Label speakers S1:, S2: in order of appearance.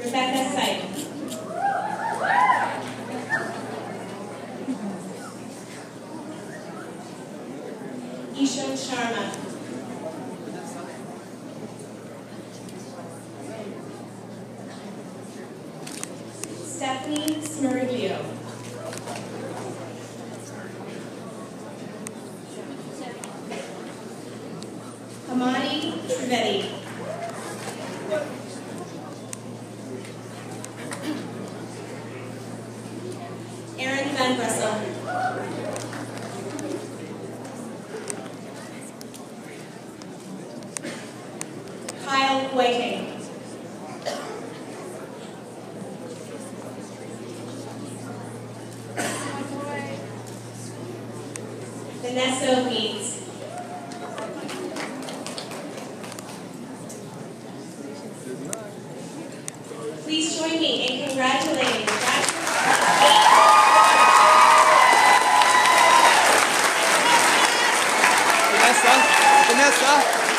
S1: Rebecca Syke. Ishan Sharma. Stephanie Smeriglio. Hamani Trivedi. Aaron Van Kyle Whiting. Vanessa Weeds. Please join me in congratulating
S2: Vanessa, Vanessa.